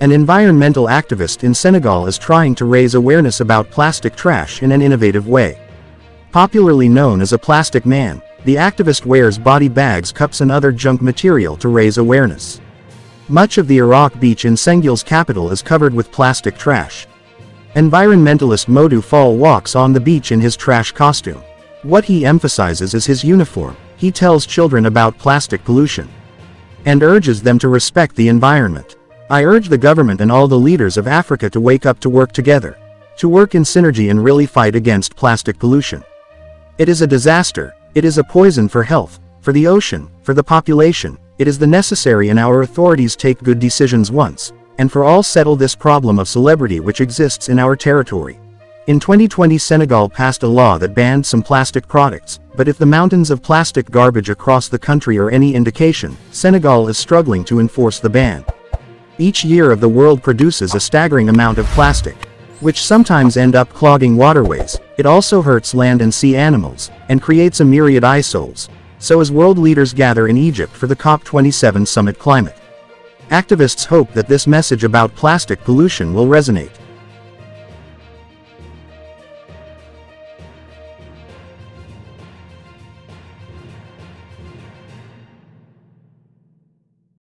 An environmental activist in Senegal is trying to raise awareness about plastic trash in an innovative way. Popularly known as a plastic man, the activist wears body bags cups and other junk material to raise awareness. Much of the Yarakh beach in Senegal's capital is covered with plastic trash. Environmentalist Modou Fall walks on the beach in his trash costume. What he emphasizes is his uniform, he tells children about plastic pollution. And urges them to respect the environment. I urge the government and all the leaders of Africa to wake up to work together. To work in synergy and really fight against plastic pollution. It is a disaster, it is a poison for health, for the ocean, for the population, it is the necessary and our authorities take good decisions once, and for all settle this problem of celebrity which exists in our territory. In 2020 Senegal passed a law that banned some plastic products, but if the mountains of plastic garbage across the country are any indication, Senegal is struggling to enforce the ban. Each year of the world produces a staggering amount of plastic, which sometimes end up clogging waterways, it also hurts land and sea animals, and creates a myriad eyesoles. So as world leaders gather in Egypt for the COP27 summit climate. Activists hope that this message about plastic pollution will resonate.